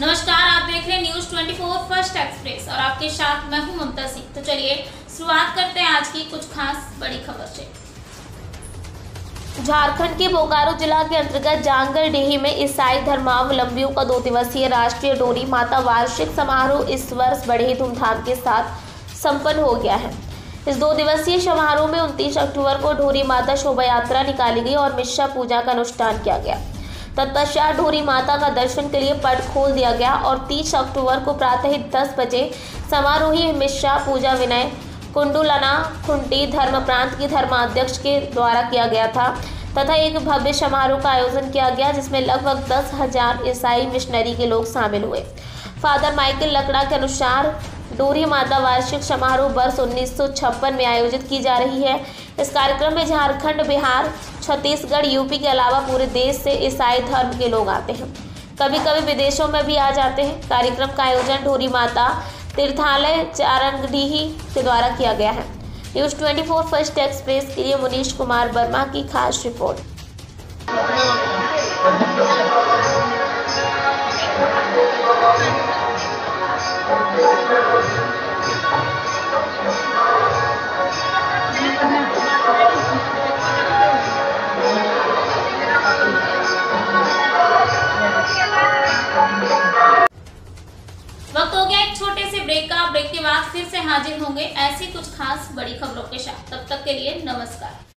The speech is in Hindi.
नमस्कार, आप देख रहे हैं न्यूज़ 24 फ़र्स्ट एक्सप्रेस और आपके साथ मैं हूँ ममता सिंह। तो चलिए, शुरुआत करते हैं आज की कुछ खास बड़ी खबर से। झारखंड के बोकारो जिला के अंतर्गत जांगल डेही में ईसाई धर्मावलंबियों का दो दिवसीय राष्ट्रीय डोरी माता वार्षिक समारोह इस वर्ष बड़े ही धूमधाम के साथ संपन्न हो गया है। इस दो दिवसीय समारोह में 29 अक्टूबर को ढोरी माता शोभा यात्रा निकाली गई और मिश्रा पूजा का अनुष्ठान किया गया। तत्पश्चात ढोरी माता का दर्शन के लिए पट खोल दिया गया और 30 अक्टूबर को प्रातः दस बजे समारोही मिश्रा पूजा विनय कुंडुलना खुंटी धर्म प्रांत की धर्माध्यक्ष के द्वारा किया गया था, तथा एक भव्य समारोह का आयोजन किया गया, जिसमें लगभग दस हज़ार ईसाई मिशनरी के लोग शामिल हुए। फादर माइकल लकड़ा के अनुसार डोरी माता वार्षिक समारोह वर्ष 1956 में आयोजित की जा रही है। इस कार्यक्रम में झारखंड, बिहार छत्तीसगढ़, यूपी के अलावा पूरे देश से ईसाई धर्म के लोग आते हैं। कभी कभी विदेशों में भी आ जाते हैं। कार्यक्रम का आयोजन ढोरी माता तीर्थालय चारंगडीही के द्वारा किया गया है। न्यूज़ 24 फ़र्स्ट एक्सप्रेस के लिए मुनीश कुमार वर्मा की खास रिपोर्ट। छोटे से ब्रेक का ब्रेक के बाद फिर से हाजिर होंगे ऐसी कुछ खास बड़ी खबरों के साथ। तब तक के लिए नमस्कार।